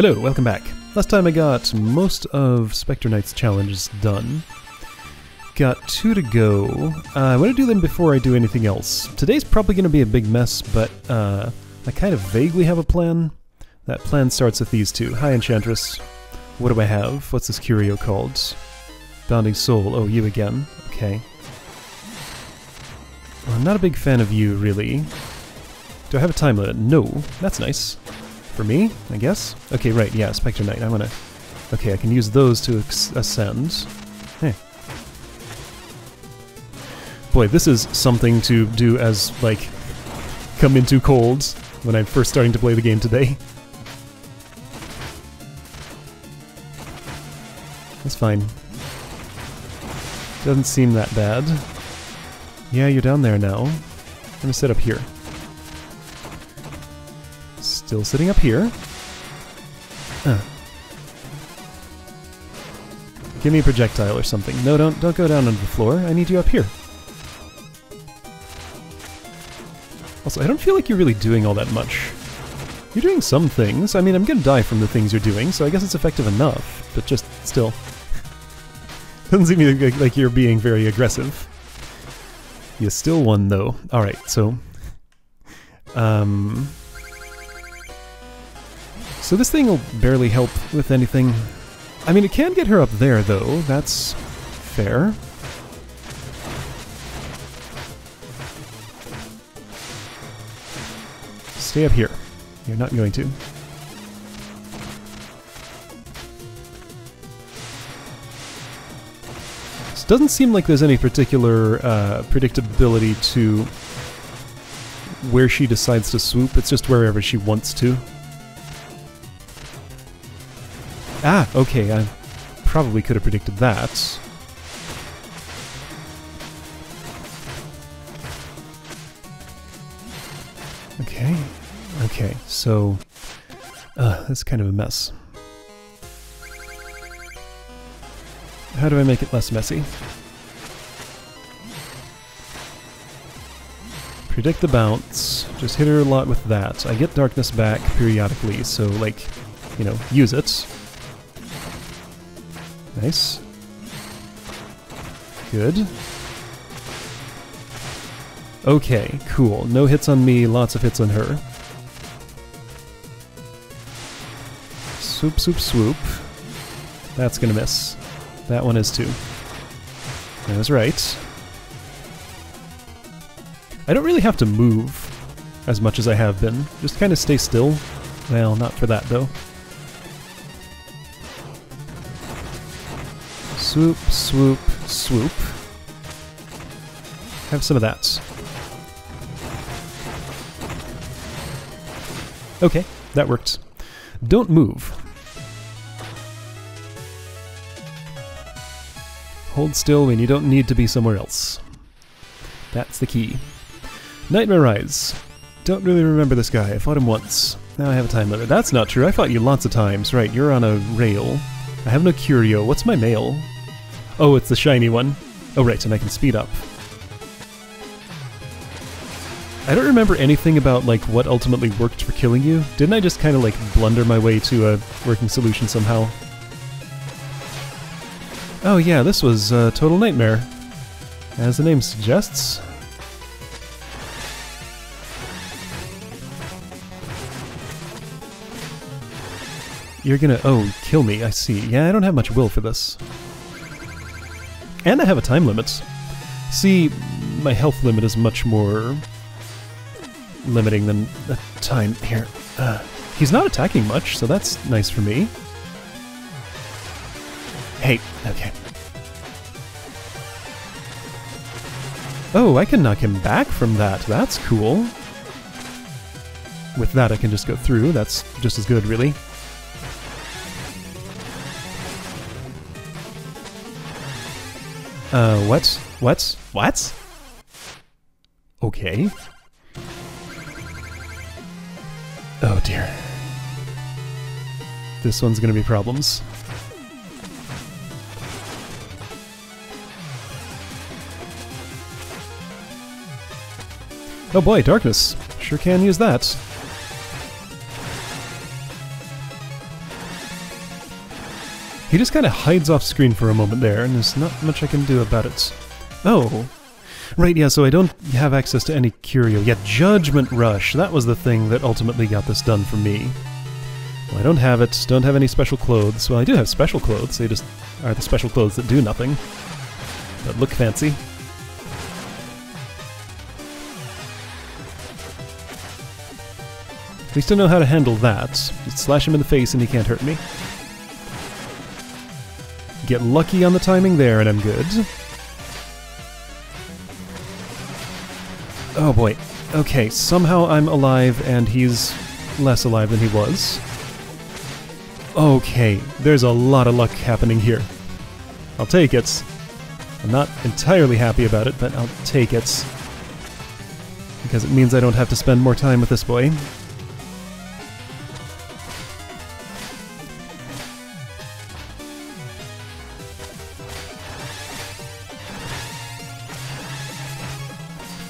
Hello, welcome back. Last time I got most of Spectre Knight's challenges done. Got two to go. Uh, I want to do them before I do anything else. Today's probably going to be a big mess, but uh, I kind of vaguely have a plan. That plan starts with these two. Hi, Enchantress. What do I have? What's this curio called? Bounding Soul. Oh, you again. Okay. Well, I'm not a big fan of you, really. Do I have a time limit? No. That's nice. For me, I guess? Okay, right, yeah, Spectre Knight. I'm gonna... Okay, I can use those to ascend. Hey. Boy, this is something to do as, like, come into cold when I'm first starting to play the game today. That's fine. Doesn't seem that bad. Yeah, you're down there now. I'm gonna sit up here. Still sitting up here. Give me a projectile or something. No, don't don't go down onto the floor. I need you up here. Also, I don't feel like you're really doing all that much. You're doing some things. I mean, I'm gonna die from the things you're doing, so I guess it's effective enough, but just still. Doesn't seem like, like you're being very aggressive. You still won, though. Alright, so... Um... So this thing will barely help with anything. I mean, it can get her up there, though. That's fair. Stay up here. You're not going to. This doesn't seem like there's any particular uh, predictability to where she decides to swoop. It's just wherever she wants to. Ah, okay, I probably could have predicted that. Okay, okay, so... Uh, that's kind of a mess. How do I make it less messy? Predict the bounce. Just hit her a lot with that. I get darkness back periodically, so, like, you know, use it. Nice. Good. Okay, cool. No hits on me, lots of hits on her. Swoop, swoop, swoop. That's gonna miss. That one is too. That was right. I don't really have to move as much as I have been. Just kind of stay still. Well, not for that though. Swoop, swoop, swoop. Have some of that. Okay, that worked. Don't move. Hold still when you don't need to be somewhere else. That's the key. Nightmare Rise. Don't really remember this guy. I fought him once. Now I have a time limit. That's not true. I fought you lots of times. Right, you're on a rail. I have no curio. What's my mail? Oh, it's the shiny one. Oh, right, and I can speed up. I don't remember anything about like what ultimately worked for killing you. Didn't I just kind of like blunder my way to a working solution somehow? Oh yeah, this was a total nightmare. As the name suggests. You're gonna, oh, kill me, I see. Yeah, I don't have much will for this. And I have a time limit. See, my health limit is much more limiting than the time here. Uh, he's not attacking much, so that's nice for me. Hey, okay. Oh, I can knock him back from that. That's cool. With that, I can just go through. That's just as good, really. Uh, what? What? What? Okay. Oh dear. This one's gonna be problems. Oh boy, darkness. Sure can use that. He just kind of hides off screen for a moment there, and there's not much I can do about it. Oh. Right, yeah, so I don't have access to any curio. Yeah, Judgment Rush. That was the thing that ultimately got this done for me. Well, I don't have it, don't have any special clothes. Well, I do have special clothes, they just are the special clothes that do nothing. But look fancy. At least I know how to handle that. Just slash him in the face and he can't hurt me. Get lucky on the timing there and I'm good. Oh boy. Okay, somehow I'm alive and he's less alive than he was. Okay, there's a lot of luck happening here. I'll take it. I'm not entirely happy about it, but I'll take it. Because it means I don't have to spend more time with this boy.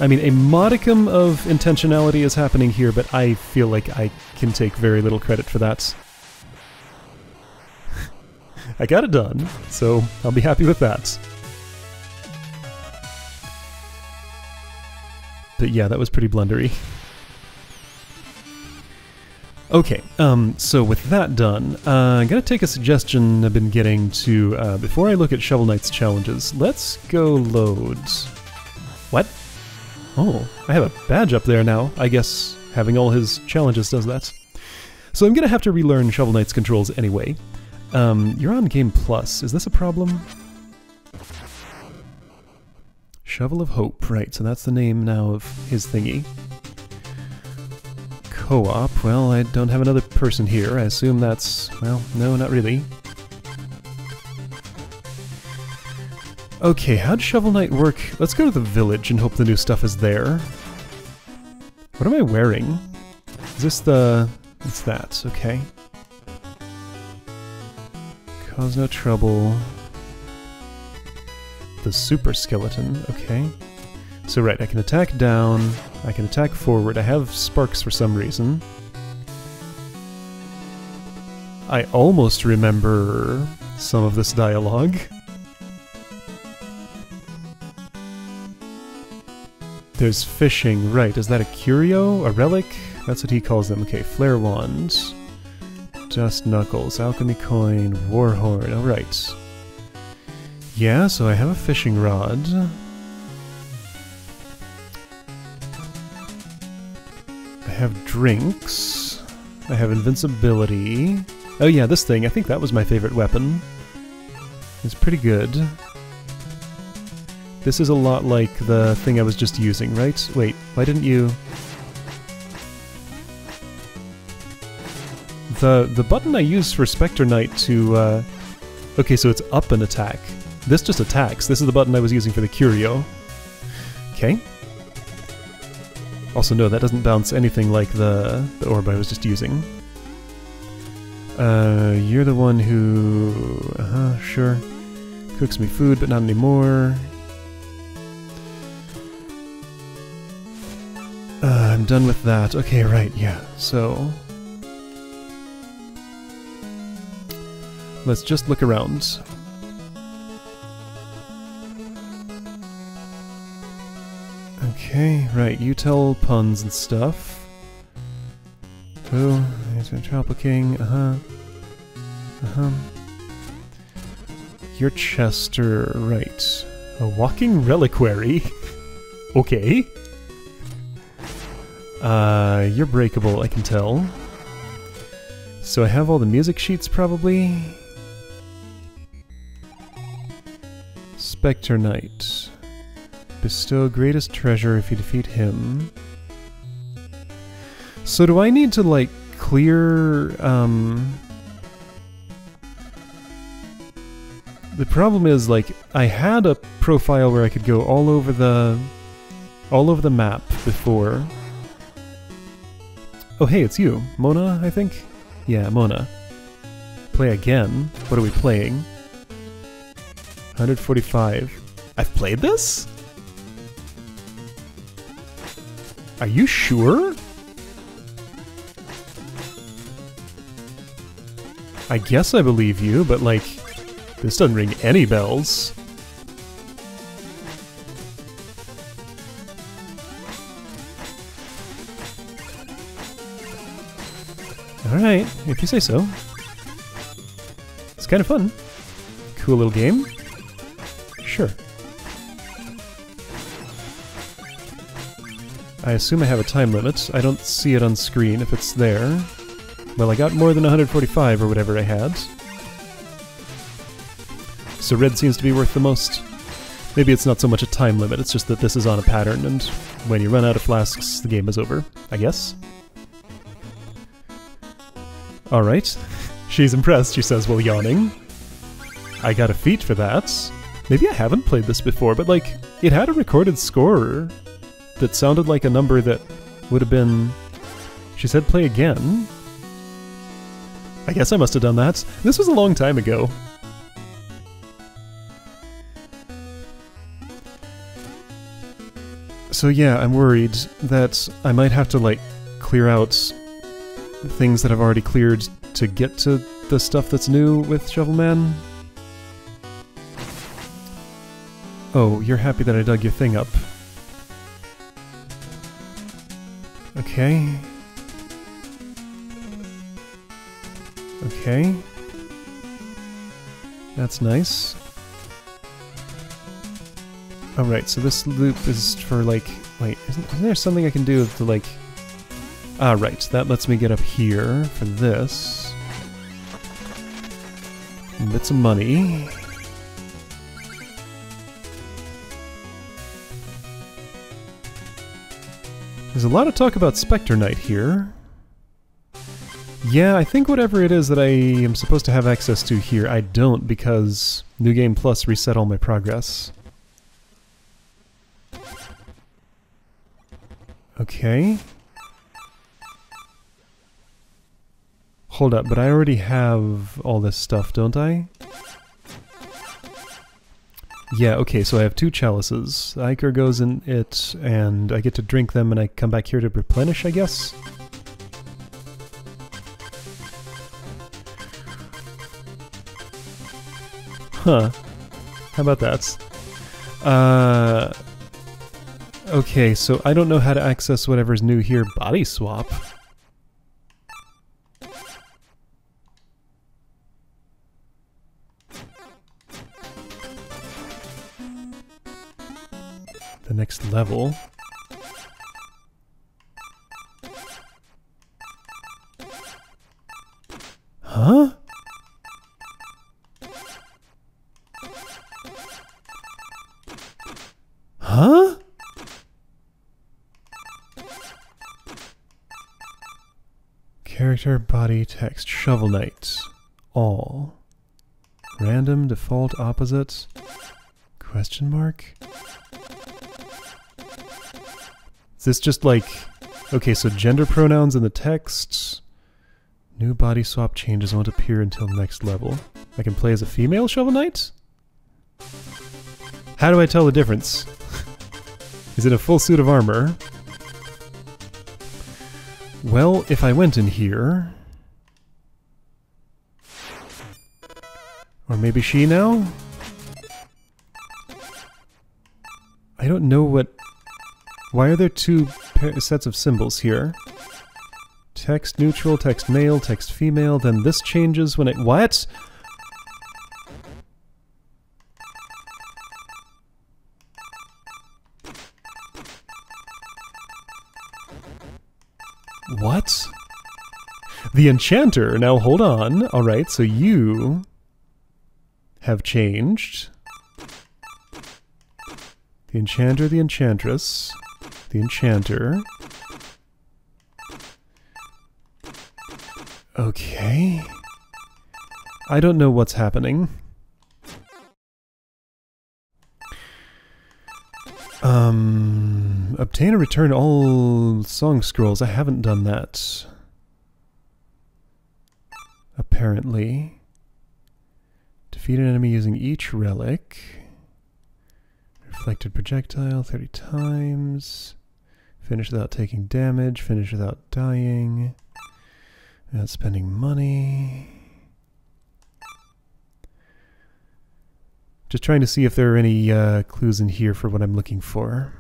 I mean, a modicum of intentionality is happening here, but I feel like I can take very little credit for that. I got it done, so I'll be happy with that. But yeah, that was pretty blundery. Okay, um, so with that done, uh, I'm gonna take a suggestion I've been getting to, uh, before I look at Shovel Knight's challenges, let's go load... What? Oh, I have a badge up there now. I guess having all his challenges does that. So I'm gonna have to relearn Shovel Knight's controls anyway. Um, you're on Game Plus. Is this a problem? Shovel of Hope, right, so that's the name now of his thingy. Co-op, well, I don't have another person here. I assume that's, well, no, not really. Okay, how'd Shovel Knight work? Let's go to the village and hope the new stuff is there. What am I wearing? Is this the... It's that, okay. Cause no trouble. The super skeleton, okay. So right, I can attack down, I can attack forward, I have sparks for some reason. I almost remember some of this dialogue. There's fishing, right. Is that a curio? A relic? That's what he calls them. Okay, flare wands. Dust knuckles, alchemy coin, warhorn. Alright. Yeah, so I have a fishing rod. I have drinks. I have invincibility. Oh yeah, this thing. I think that was my favorite weapon. It's pretty good. This is a lot like the thing I was just using, right? Wait, why didn't you... The, the button I used for Spectre Knight to... Uh... Okay, so it's up an attack. This just attacks. This is the button I was using for the Curio. Okay. Also, no, that doesn't bounce anything like the, the orb I was just using. Uh, you're the one who... Uh-huh, sure. Cooks me food, but not anymore. I'm done with that. Okay, right, yeah. So... Let's just look around. Okay, right, you tell puns and stuff. Oh, there's a Tropical King, uh-huh. Uh-huh. You're Chester, right. A walking reliquary? okay. Uh, you're breakable, I can tell. So I have all the music sheets, probably? Spectre Knight. Bestow greatest treasure if you defeat him. So do I need to, like, clear, um... The problem is, like, I had a profile where I could go all over the... all over the map before, Oh hey, it's you. Mona, I think? Yeah, Mona. Play again? What are we playing? 145. I've played this? Are you sure? I guess I believe you, but like, This doesn't ring any bells. Alright, if you say so. It's kind of fun. Cool little game. Sure. I assume I have a time limit. I don't see it on screen if it's there. Well, I got more than 145 or whatever I had. So red seems to be worth the most. Maybe it's not so much a time limit, it's just that this is on a pattern, and when you run out of flasks, the game is over, I guess. Alright. She's impressed, she says while yawning. I got a feat for that. Maybe I haven't played this before, but like, it had a recorded score that sounded like a number that would have been... She said play again. I guess I must have done that. This was a long time ago. So yeah, I'm worried that I might have to like clear out things that I've already cleared to get to the stuff that's new with Shovelman. Oh, you're happy that I dug your thing up. Okay. Okay. That's nice. Alright, so this loop is for like... Wait, isn't, isn't there something I can do to like... Ah, right, that lets me get up here for this. Bits of money. There's a lot of talk about Spectre Knight here. Yeah, I think whatever it is that I am supposed to have access to here, I don't because New Game Plus reset all my progress. Okay. Hold up, but I already have all this stuff, don't I? Yeah, okay, so I have two chalices. Ichor goes in it, and I get to drink them, and I come back here to replenish, I guess? Huh. How about that? Uh... Okay, so I don't know how to access whatever's new here. Body swap? Next level. Huh? Huh? Character, body, text, Shovel Knight. All. Random, default, opposite. Question mark? Is this just like... Okay, so gender pronouns in the text. New body swap changes won't appear until next level. I can play as a female Shovel Knight? How do I tell the difference? Is it a full suit of armor? Well, if I went in here... Or maybe she now? I don't know what... Why are there two sets of symbols here? Text neutral, text male, text female, then this changes when it... What? What? The Enchanter. Now hold on. Alright, so you have changed. The Enchanter, the Enchantress, the Enchanter. Okay. I don't know what's happening. Um, obtain or return all song scrolls. I haven't done that. Apparently. Defeat an enemy using each relic. Reflected projectile 30 times. Finish without taking damage. Finish without dying. Without spending money. Just trying to see if there are any uh, clues in here for what I'm looking for.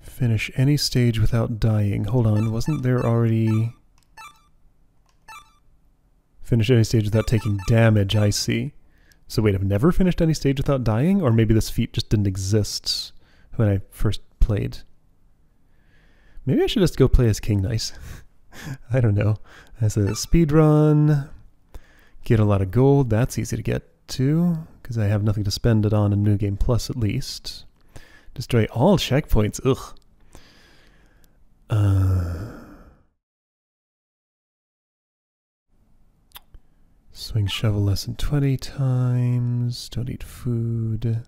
Finish any stage without dying. Hold on, wasn't there already... Finish any stage without taking damage, I see. So wait, I've never finished any stage without dying? Or maybe this feat just didn't exist when I first played. Maybe I should just go play as King Knight. I don't know. As a speed run, get a lot of gold. That's easy to get to, because I have nothing to spend it on in New Game Plus at least. Destroy all checkpoints. Ugh. Uh, swing shovel less than 20 times. Don't eat food.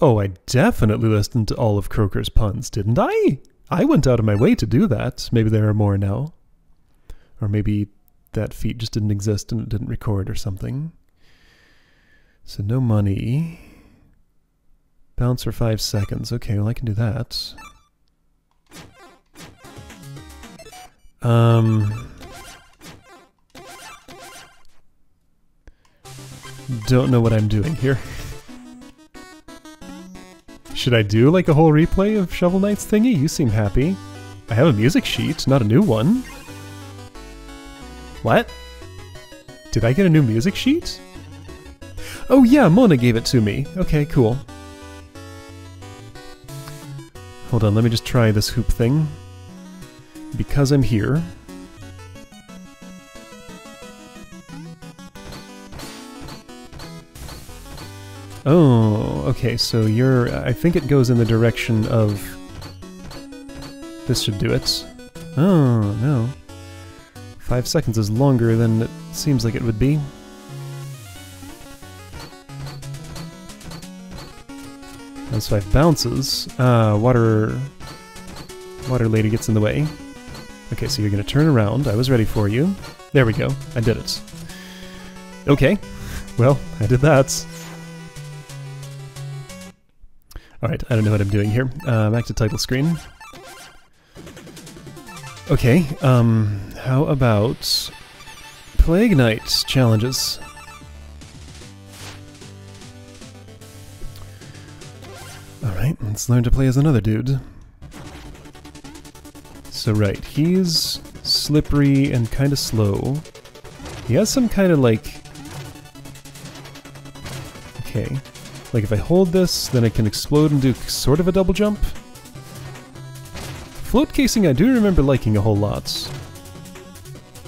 Oh, I definitely listened to all of Croaker's puns, didn't I? I went out of my way to do that. Maybe there are more now. Or maybe that feat just didn't exist and it didn't record or something. So no money. Bounce for five seconds. Okay, well I can do that. Um... Don't know what I'm doing here. Should I do like a whole replay of Shovel Knight's thingy? You seem happy. I have a music sheet, not a new one. What? Did I get a new music sheet? Oh yeah, Mona gave it to me. Okay, cool. Hold on, let me just try this hoop thing. Because I'm here. Oh, okay, so you're... I think it goes in the direction of... This should do it. Oh, no. Five seconds is longer than it seems like it would be. Those five bounces. Uh, water... Water lady gets in the way. Okay, so you're gonna turn around. I was ready for you. There we go. I did it. Okay. Well, I did that. Alright, I don't know what I'm doing here. Uh, back to title screen. Okay, um, how about Plague Knight challenges? Alright, let's learn to play as another dude. So right, he's slippery and kind of slow. He has some kind of like... Okay. Like if I hold this, then I can explode and do sort of a double jump. Float casing I do remember liking a whole lot.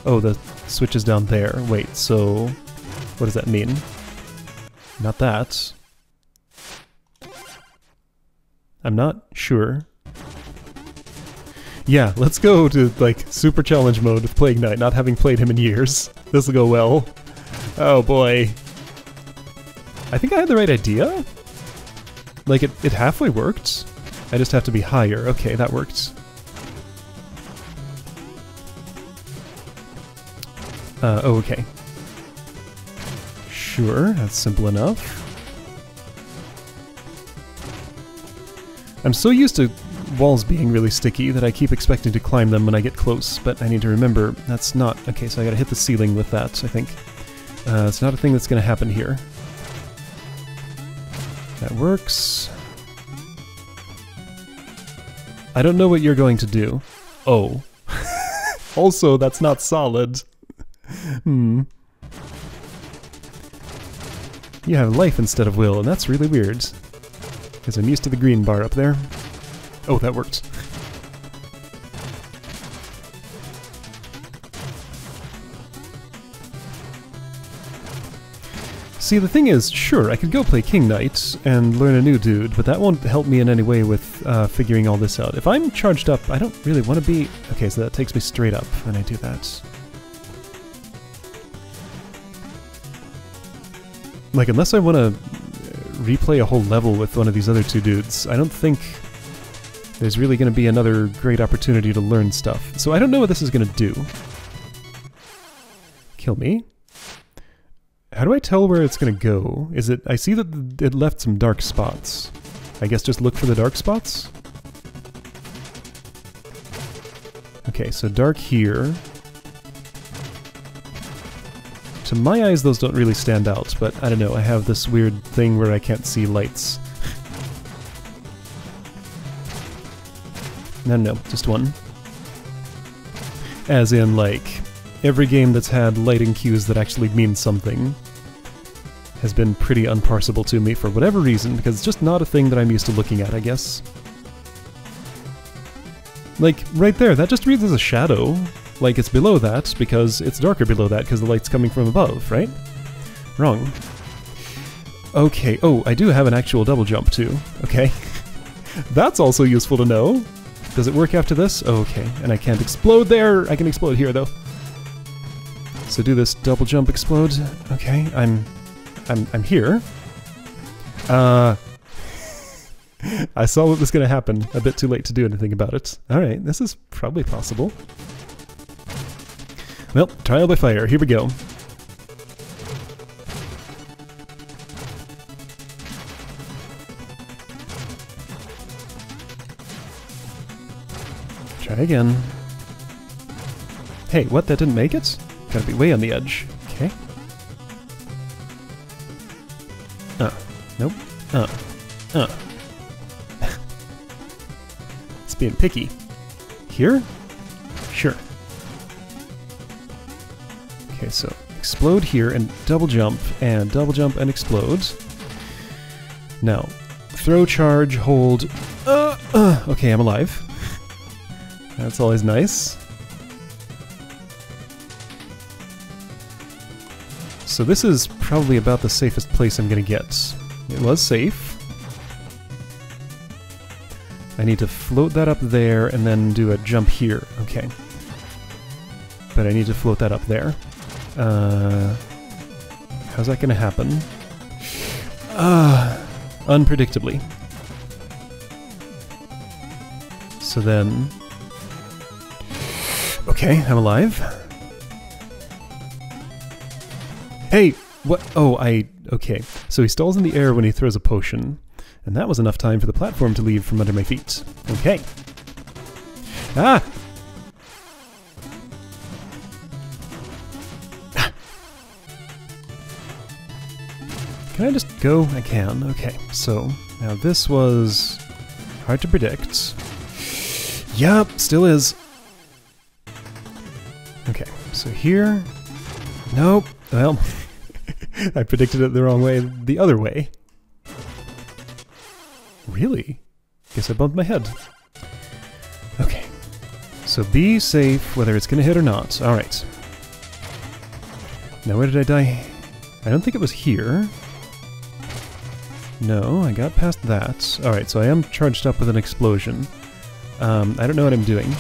Oh, the switch is down there. Wait, so... What does that mean? Not that. I'm not sure. Yeah, let's go to, like, super challenge mode with Plague Knight, not having played him in years. This'll go well. Oh boy. I think I had the right idea? Like, it, it halfway worked. I just have to be higher. Okay, that worked. Uh, oh, okay. Sure, that's simple enough. I'm so used to walls being really sticky that I keep expecting to climb them when I get close, but I need to remember that's not... Okay, so I gotta hit the ceiling with that, I think. Uh, it's not a thing that's gonna happen here. That works. I don't know what you're going to do. Oh. also, that's not solid. hmm. You have life instead of will, and that's really weird. Because I'm used to the green bar up there. Oh, that works. See, the thing is, sure, I could go play King Knight and learn a new dude, but that won't help me in any way with uh, figuring all this out. If I'm charged up, I don't really want to be... Okay, so that takes me straight up when I do that. Like, unless I want to replay a whole level with one of these other two dudes, I don't think there's really going to be another great opportunity to learn stuff. So I don't know what this is going to do. Kill me. How do I tell where it's going to go? Is it... I see that it left some dark spots. I guess just look for the dark spots? Okay, so dark here. To my eyes, those don't really stand out, but I don't know, I have this weird thing where I can't see lights. No, no, just one. As in, like, every game that's had lighting cues that actually mean something has been pretty unparsable to me for whatever reason, because it's just not a thing that I'm used to looking at, I guess. Like, right there, that just reads as a shadow. Like, it's below that, because it's darker below that, because the light's coming from above, right? Wrong. Okay, oh, I do have an actual double jump, too. Okay. That's also useful to know. Does it work after this? Oh, okay, and I can't explode there! I can explode here, though. So do this double jump explode. Okay, I'm... I'm, I'm here. Uh... I saw what was going to happen. A bit too late to do anything about it. Alright, this is probably possible. Well, trial by fire. Here we go. Try again. Hey, what? That didn't make it? Gotta be way on the edge. Okay. Uh. Nope. Uh. Uh. it's being picky. Here? Sure. Okay, so explode here and double jump and double jump and explode. Now, throw charge, hold. Uh, uh, okay, I'm alive. That's always nice. So this is probably about the safest place I'm gonna get. It was safe. I need to float that up there and then do a jump here. Okay. But I need to float that up there. Uh, how's that gonna happen? Uh, unpredictably. So then... Okay, I'm alive. Hey! What? Oh, I... Okay. So he stalls in the air when he throws a potion. And that was enough time for the platform to leave from under my feet. Okay. Ah! Can I just go? I can. Okay, so now this was hard to predict. Yup, still is. Okay, so here. Nope. Well, I predicted it the wrong way, the other way. Really? Guess I bumped my head. Okay. So be safe, whether it's gonna hit or not. Alright. Now where did I die? I don't think it was here. No, I got past that. Alright, so I am charged up with an explosion. Um, I don't know what I'm doing.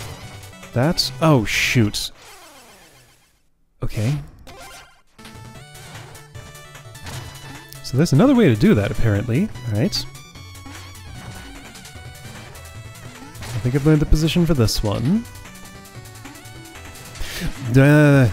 That's... Oh, shoot. Okay. So there's another way to do that, apparently. Alright. I think I've learned the position for this one. Duh.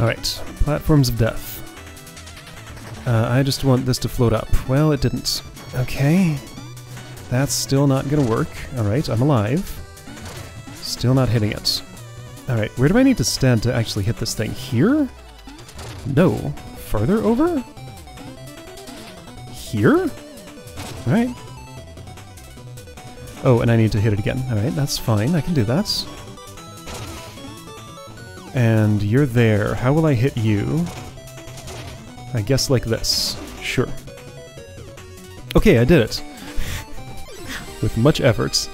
Alright, platforms of death. Uh, I just want this to float up. Well, it didn't. Okay. That's still not gonna work. Alright, I'm alive. Still not hitting it. Alright, where do I need to stand to actually hit this thing? Here? No. Further over? Here? Alright. Oh, and I need to hit it again. Alright, that's fine. I can do that. And you're there. How will I hit you? I guess like this. Sure. Okay, I did it. With much effort.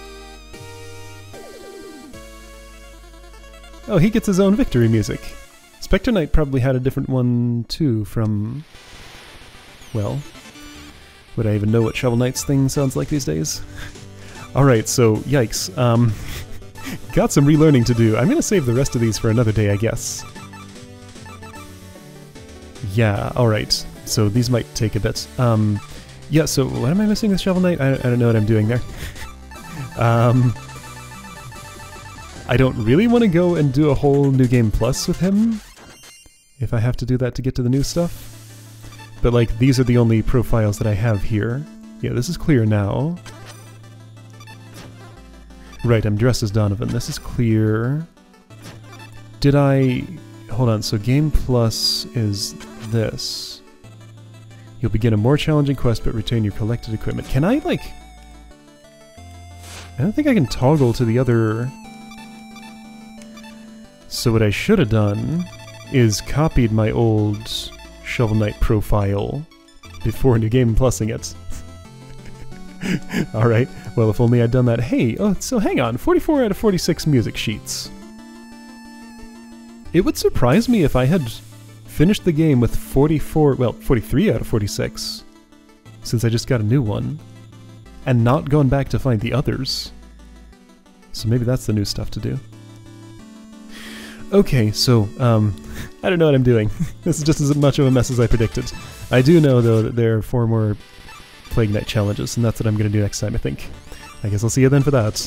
Oh, he gets his own victory music. Spectre Knight probably had a different one too from... Well, would I even know what Shovel Knight's thing sounds like these days? Alright, so, yikes. Um, got some relearning to do. I'm gonna save the rest of these for another day, I guess. Yeah, alright. So these might take a bit. Um, yeah, so what am I missing with Shovel Knight? I, I don't know what I'm doing there. um, I don't really want to go and do a whole New Game Plus with him, if I have to do that to get to the new stuff. But like, these are the only profiles that I have here. Yeah, this is clear now. Right, I'm dressed as Donovan. This is clear. Did I... Hold on, so Game Plus is this. You'll begin a more challenging quest but retain your collected equipment. Can I, like... I don't think I can toggle to the other... So what I should have done is copied my old Shovel Knight profile before New Game Plusing it. Alright, well if only I'd done that. Hey, oh, so hang on, 44 out of 46 music sheets. It would surprise me if I had finished the game with 44, well, 43 out of 46, since I just got a new one, and not gone back to find the others. So maybe that's the new stuff to do. Okay, so, um, I don't know what I'm doing. this is just as much of a mess as I predicted. I do know, though, that there are four more Plague Knight challenges, and that's what I'm going to do next time, I think. I guess I'll see you then for that.